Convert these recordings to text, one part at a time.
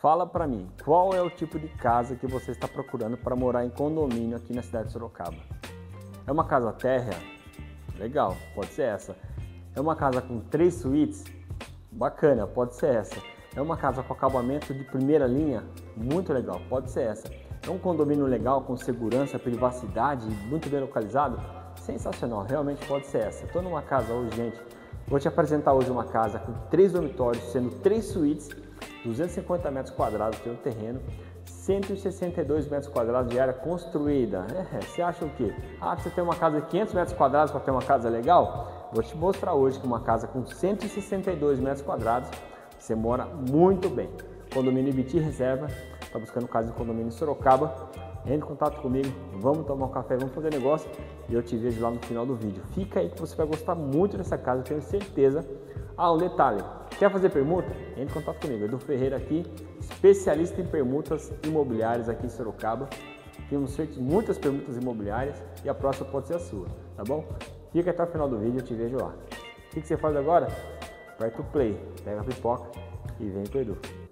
Fala para mim, qual é o tipo de casa que você está procurando para morar em condomínio aqui na cidade de Sorocaba? É uma casa térrea? Legal, pode ser essa. É uma casa com três suítes? Bacana, pode ser essa. É uma casa com acabamento de primeira linha? Muito legal, pode ser essa. É um condomínio legal, com segurança, privacidade, muito bem localizado? Sensacional, realmente pode ser essa. Estou numa casa hoje, gente. Vou te apresentar hoje uma casa com três dormitórios, sendo três suítes, 250 metros quadrados tem um terreno, 162 metros quadrados de área construída. É, você acha o quê? Ah, você tem uma casa de 500 metros quadrados para ter uma casa legal? Vou te mostrar hoje que uma casa com 162 metros quadrados, você mora muito bem. Condomínio Ibiti Reserva, está buscando casa de condomínio em Sorocaba, entre em contato comigo, vamos tomar um café, vamos fazer negócio e eu te vejo lá no final do vídeo. Fica aí que você vai gostar muito dessa casa, tenho certeza. Ah, um detalhe, quer fazer permuta? Entre em contato comigo, Edu Ferreira aqui, especialista em permutas imobiliárias aqui em Sorocaba. Temos muitas permutas imobiliárias e a próxima pode ser a sua, tá bom? Fica até o final do vídeo, eu te vejo lá. O que você faz agora? Aperta o play, pega a pipoca e vem com o Edu.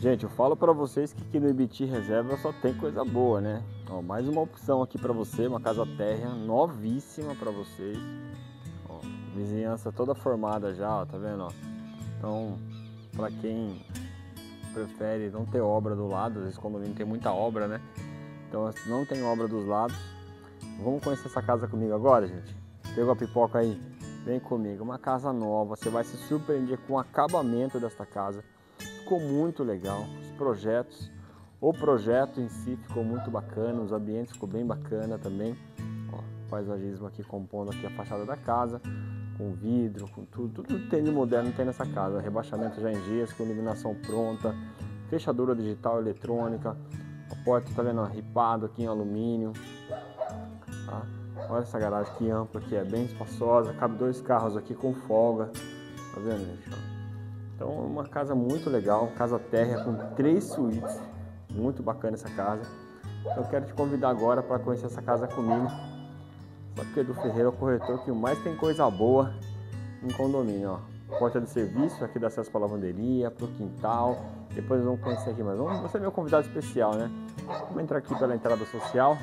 Gente, eu falo para vocês que aqui no Ibiti Reserva só tem coisa boa, né? Ó, mais uma opção aqui para você, uma casa térrea novíssima para vocês. Ó, vizinhança toda formada já, ó, tá vendo? Ó? Então, para quem prefere não ter obra do lado, às vezes condomínio tem muita obra, né? Então, não tem obra dos lados. Vamos conhecer essa casa comigo agora, gente? Pegou a pipoca aí? Vem comigo, uma casa nova, você vai se surpreender com o acabamento desta casa ficou muito legal, os projetos, o projeto em si ficou muito bacana, os ambientes ficou bem bacana também. Ó, paisagismo aqui compondo aqui a fachada da casa, com vidro, com tudo, tudo que tem de moderno tem nessa casa. Rebaixamento já em gesso, com iluminação pronta, fechadura digital eletrônica, a porta tá vendo ripado aqui em alumínio. Tá? Olha essa garagem que ampla aqui, é bem espaçosa, cabe dois carros aqui com folga. Tá vendo, gente? Então é uma casa muito legal, casa térrea com três suítes, muito bacana essa casa. Então eu quero te convidar agora para conhecer essa casa comigo. Só que Edu Ferreira é o corretor que mais tem coisa boa em condomínio. Ó. Porta de serviço, aqui dá acesso para lavanderia, para o quintal. Depois vamos conhecer aqui mais. Você é meu convidado especial, né? Vamos entrar aqui pela entrada social.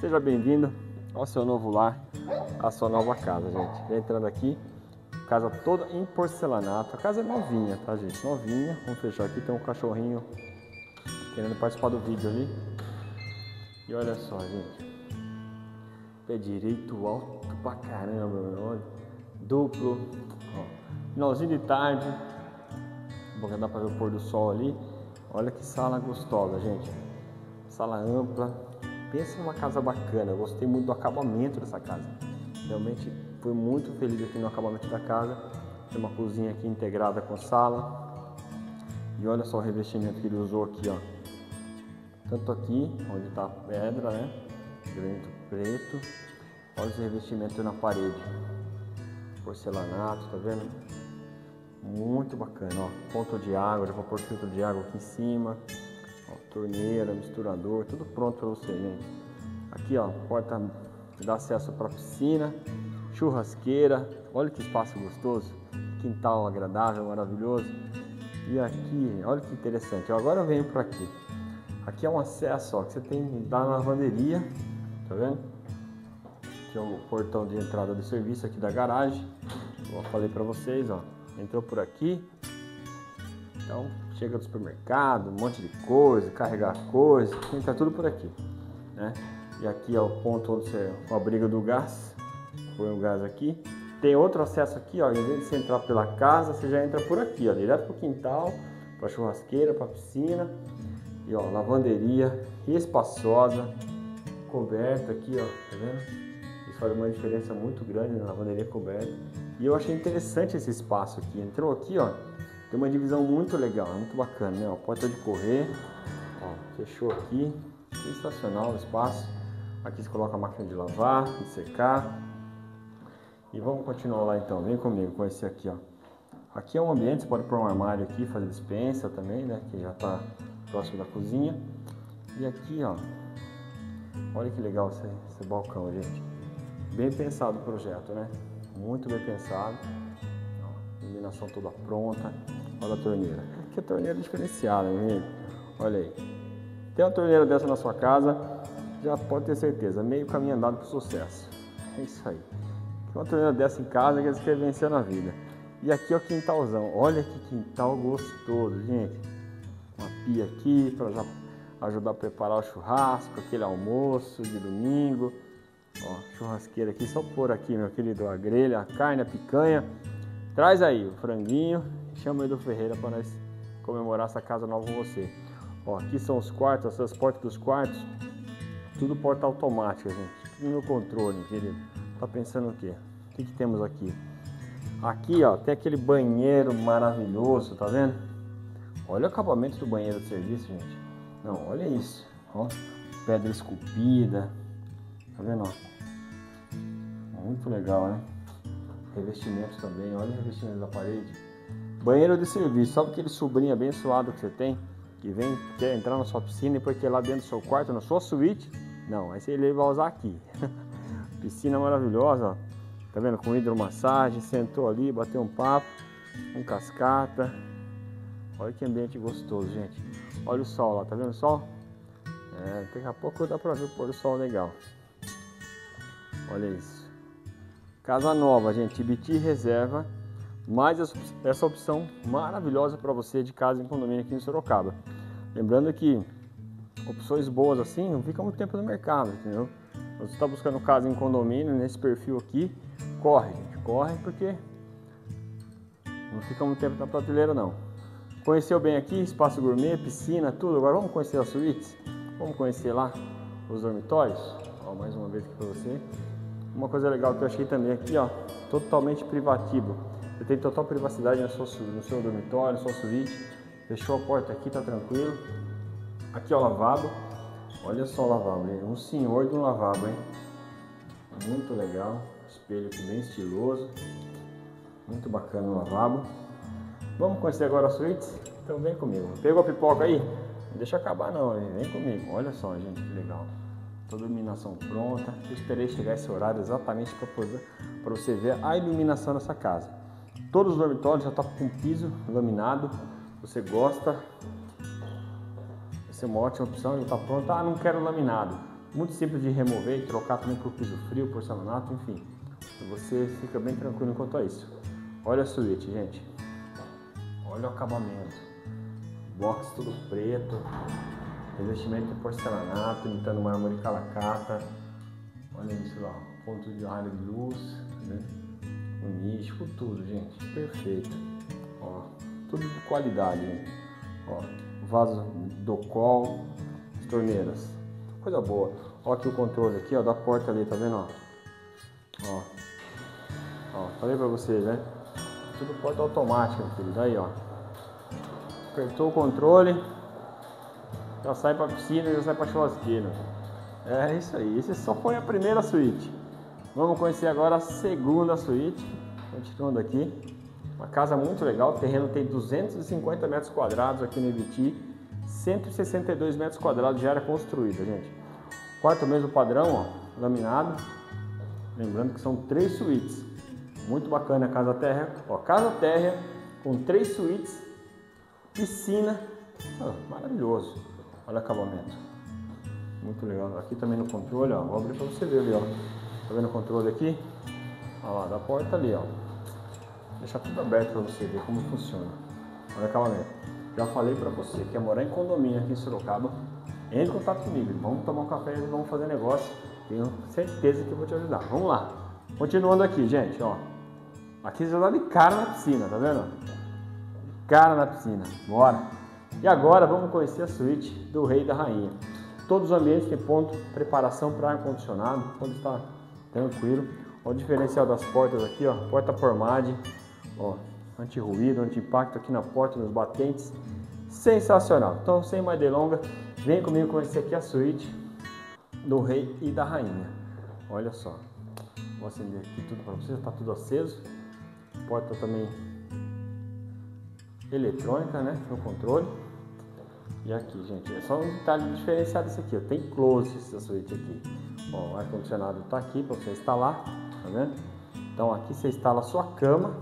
Seja bem-vindo ao seu novo lar, à sua nova casa, gente. Entrando aqui, Casa toda em porcelanato. A casa é novinha, tá, gente? Novinha. Vamos fechar aqui. Tem um cachorrinho querendo participar do vídeo ali. E olha só, gente. Pé direito alto pra caramba, meu. Olha. Duplo. Ó. Finalzinho de tarde. Bom, dá pra ver o pôr do sol ali. Olha que sala gostosa, gente. Sala ampla. Pensa numa casa bacana. Eu gostei muito do acabamento dessa casa. Realmente fui muito feliz aqui no acabamento da casa. Tem uma cozinha aqui integrada com sala. E olha só o revestimento que ele usou aqui, ó. Tanto aqui, onde está a pedra, né? Granito preto. Olha esse revestimento na parede. Porcelanato, tá vendo? Muito bacana, ó. Ponto de água, já vou pôr filtro de água aqui em cima. Ó, torneira, misturador, tudo pronto para você, gente. Aqui, ó, porta dá acesso para piscina churrasqueira, olha que espaço gostoso, quintal agradável, maravilhoso. E aqui, olha que interessante, agora eu venho para aqui. Aqui é um acesso ó, que você tem da lavanderia, tá vendo? Aqui é o portão de entrada do serviço aqui da garagem. Eu falei para vocês, ó, entrou por aqui. Então, chega do supermercado, um monte de coisa, carregar coisa, entra tudo por aqui, né? E aqui é o ponto onde você, o abrigo do gás, põe o gás aqui. Tem outro acesso aqui, ó, em vez de você entrar pela casa, você já entra por aqui, ó, direto pro quintal, pra churrasqueira, pra piscina. E ó, lavanderia espaçosa, coberta aqui, ó, tá vendo? Isso faz uma diferença muito grande na lavanderia coberta. E eu achei interessante esse espaço aqui. Entrou aqui, ó, tem uma divisão muito legal, muito bacana, né? Ó, porta de correr, ó, fechou aqui, sensacional o espaço. Aqui você coloca a máquina de lavar, de secar. E vamos continuar lá então, vem comigo com esse aqui, ó. Aqui é um ambiente, você pode pôr um armário aqui, fazer dispensa também, né? Que já está próximo da cozinha. E aqui, ó, olha que legal esse, esse balcão, gente. Bem pensado o projeto, né? Muito bem pensado. Iluminação toda pronta. Olha a torneira. É torneira diferenciada, gente. Olha aí. Tem uma torneira dessa na sua casa, já pode ter certeza, meio caminho andado para o sucesso. É isso aí. Uma torneira dessa em casa que eles querem vencer na vida. E aqui é o quintalzão. Olha que quintal gostoso, gente. Uma pia aqui para já ajudar a preparar o churrasco, aquele almoço de domingo. Ó, churrasqueira aqui, só pôr aqui, meu querido, a grelha, a carne, a picanha. Traz aí o franguinho, chama o Edu Ferreira para nós comemorar essa casa nova com você. Ó, aqui são os quartos, essas portas dos quartos, tudo porta automática, gente. Tudo no controle, querido. Tá pensando o quê? O que, que temos aqui? Aqui, ó, tem aquele banheiro maravilhoso, tá vendo? Olha o acabamento do banheiro de serviço, gente. Não, olha isso. Ó, pedra esculpida. Tá vendo, ó? Muito legal, né? Revestimentos também, olha o revestimento da parede. Banheiro de serviço, sabe aquele sobrinho abençoado que você tem? Que vem, quer entrar na sua piscina e porque lá dentro do seu quarto, na sua suíte? Não, aí ele vai usar aqui. Piscina maravilhosa, ó. Tá vendo? Com hidromassagem, sentou ali, bateu um papo, um cascata. Olha que ambiente gostoso, gente. Olha o sol lá, tá vendo o sol? É, daqui a pouco dá pra ver o pôr do sol legal. Olha isso. Casa nova, gente, Ibiti reserva. Mais essa opção maravilhosa para você de casa em condomínio aqui em Sorocaba. Lembrando que opções boas assim não ficam muito tempo no mercado, entendeu? Você está buscando casa em condomínio nesse perfil aqui, corre, gente, corre porque não fica muito tempo na prateleira não. Conheceu bem aqui, espaço gourmet, piscina, tudo. Agora vamos conhecer as suítes? Vamos conhecer lá os dormitórios? Ó, mais uma vez aqui para você. Uma coisa legal que eu achei também aqui, ó, totalmente privativo. Você tem total privacidade no seu, no seu dormitório, na sua suíte. Fechou a porta aqui, tá tranquilo. Aqui o lavabo. Olha só o lavabo, hein? um senhor de um lavabo, hein? Muito legal. Espelho aqui bem estiloso. Muito bacana o lavabo. Vamos conhecer agora a suíte? Então vem comigo. Pegou a pipoca aí? Não deixa acabar não, hein? vem comigo. Olha só, gente, que legal. Toda a iluminação pronta. Eu esperei chegar esse horário exatamente para você ver a iluminação dessa casa. Todos os dormitórios já estão tá com piso laminado. Você gosta? É uma ótima opção, já está pronto. Ah, não quero laminado. Muito simples de remover e trocar também por piso frio, porcelanato, enfim. Você fica bem tranquilo quanto a isso. Olha a suíte, gente. Olha o acabamento. Box tudo preto. Revestimento em porcelanato, imitando mármore calacata. Olha isso lá, ponto de raio de luz, né? O nicho, tudo, gente. Perfeito. Ó, tudo de qualidade. Ó, vaso do col, torneiras. Coisa boa. Ó aqui o controle aqui, ó, da porta ali, tá vendo, ó? Ó. Falei pra vocês, né? Tudo porta automática, filho. Daí, ó. Apertou o controle, já sai pra piscina, já sai pra churrasqueira. É isso aí. Esse só foi a primeira suíte. Vamos conhecer agora a segunda suíte. Continuando aqui. Uma casa muito legal. O terreno tem 250 metros quadrados aqui no Ibiti. 162 metros quadrados de área construída, gente. Quarto mesmo padrão, ó, laminado. Lembrando que são três suítes. Muito bacana a casa térrea. Ó, casa térrea com três suítes, piscina. Maravilhoso. Olha o acabamento. Muito legal. Aqui também no controle, ó. Vou abrir para você ver ali, ó. Tá vendo o controle aqui? Olha lá, da porta ali, ó. Deixar tudo aberto para você ver como funciona. Olha acabamento. Já falei para você, quer morar em condomínio aqui em Sorocaba, entre em contato comigo, vamos tomar um café e vamos fazer negócio. Tenho certeza que eu vou te ajudar. Vamos lá. Continuando aqui, gente, ó. Aqui você dá de cara na piscina, tá vendo? De cara na piscina. Bora. E agora vamos conhecer a suíte do rei e da rainha. Todos os ambientes têm ponto preparação para ar condicionado, quando está tranquilo. Olha o diferencial das portas aqui, ó. Porta Formade, ó, anti-ruído, anti-impacto aqui na porta, nos batentes. Sensacional. Então, sem mais delongas, Vem comigo conhecer aqui a suíte do rei e da rainha. Olha só. Vou acender aqui tudo para vocês, está tudo aceso. Porta também eletrônica, né? No controle. E aqui, gente, é só um detalhe diferenciado esse aqui, ó. Tem close essa suíte aqui. O ar-condicionado está aqui para você instalar, tá vendo? Então aqui você instala a sua cama,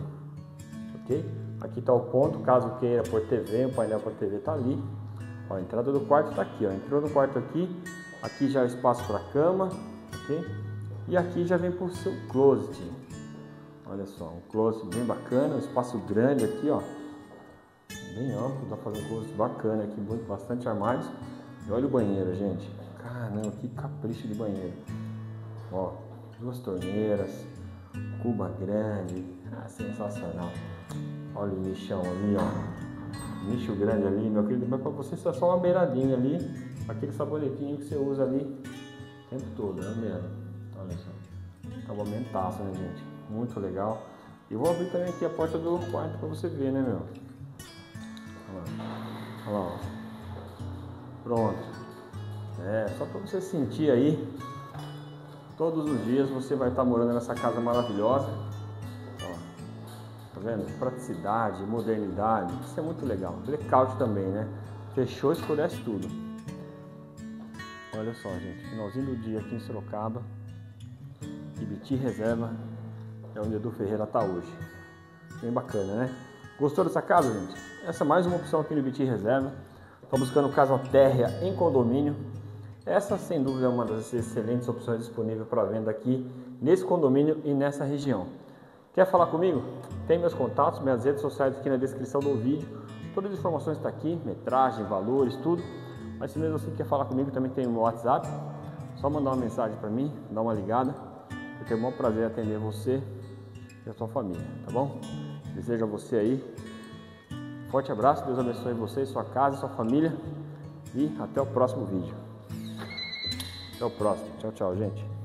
ok? Aqui está o ponto, caso queira por TV, o painel por TV está ali. Ó, a entrada do quarto está aqui, ó. Entrou no quarto aqui, aqui já é o espaço para cama, ok? E aqui já vem para o seu closet. Olha só, um closet bem bacana, um espaço grande aqui, ó. Bem amplo, dá para fazer um closet bacana aqui, bastante armários. E olha o banheiro, gente. Caramba, que capricho de banheiro. Ó, duas torneiras, cuba grande, ah, sensacional. Olha o lixão ali, ó. Lixo grande ali, meu querido. Mas para você é só uma beiradinha ali. Aquele sabonetinho que você usa ali o tempo todo, né mesmo? Olha só. Acabamentaço, né, gente? Muito legal. E vou abrir também aqui a porta do quarto para você ver, né, meu? Olha lá. Olha lá, ó. Pronto. É, só para você sentir aí. Todos os dias você vai estar morando nessa casa maravilhosa. Tá vendo? Praticidade, modernidade, isso é muito legal. Blackout também, né? Fechou, escurece tudo. Olha só, gente, finalzinho do dia aqui em Sorocaba. Ibiti Reserva é onde Edu Ferreira tá hoje. Bem bacana, né? Gostou dessa casa, gente? Essa é mais uma opção aqui no Ibiti Reserva. Estou buscando casa térrea em condomínio. Essa, sem dúvida, é uma das excelentes opções disponíveis para venda aqui nesse condomínio e nessa região. Quer falar comigo? Tem meus contatos, minhas redes sociais aqui na descrição do vídeo. Todas as informações estão aqui, metragem, valores, tudo. Mas se mesmo assim quer falar comigo, também tem o meu WhatsApp. Só mandar uma mensagem para mim, dar uma ligada. Eu tenho o maior prazer em atender você e a sua família, tá bom? Desejo a você aí forte abraço, Deus abençoe você, sua casa, sua família e até o próximo vídeo. Até o próximo. Tchau, tchau, gente.